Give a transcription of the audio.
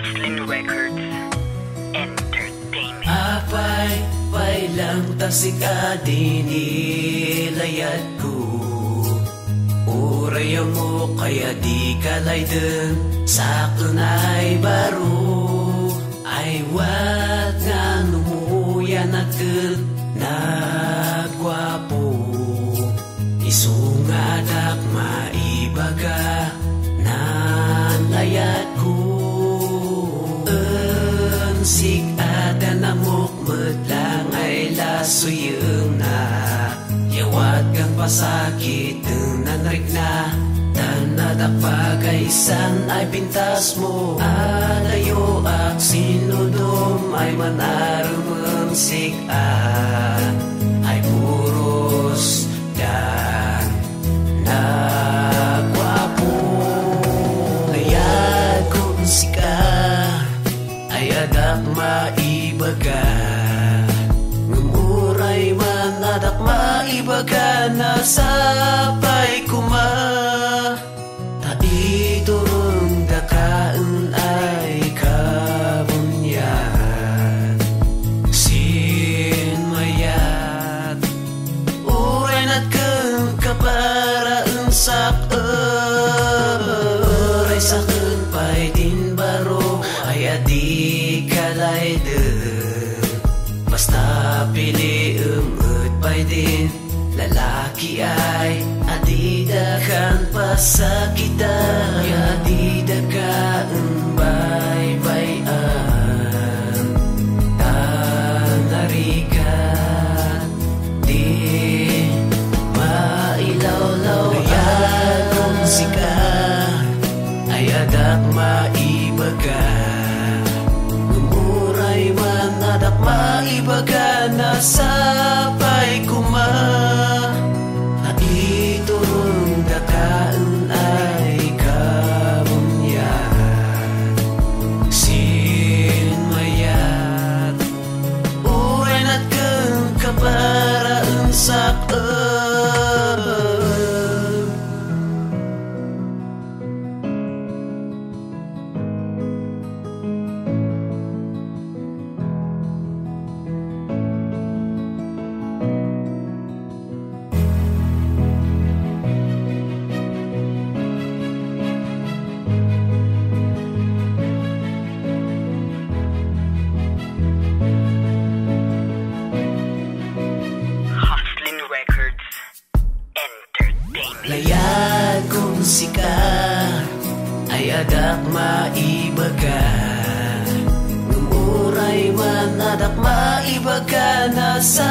Jocelyn Records Entertainment. Apay, pay lang tasik adinilayat ko. Uray mo kaya di kalay din Sa kunay baro. Ay wat nga numuyan natin Nagwapo. Isungadak maibaga Nanlayat ko Ensik ada namok medlang ay lasuyeng na. Yawat kang pasakit nanrik na Tanadak pagaisan ay pintas mo. Adayo at sinudom ay manarumang sikat Ay ay adak maibaga. Ngumuray man adak maibaga Nasapay pili umut pay din Lalaki ay adidakan pa sa kita Adidakan bay-bayan Tanarikan Di mailaw-law. Kaya kung sika Ay adak maibaga. Umuray man adak maibaga sun. Layad kong sika ay adak maibaga Ngumuray man adak maibaga Nasa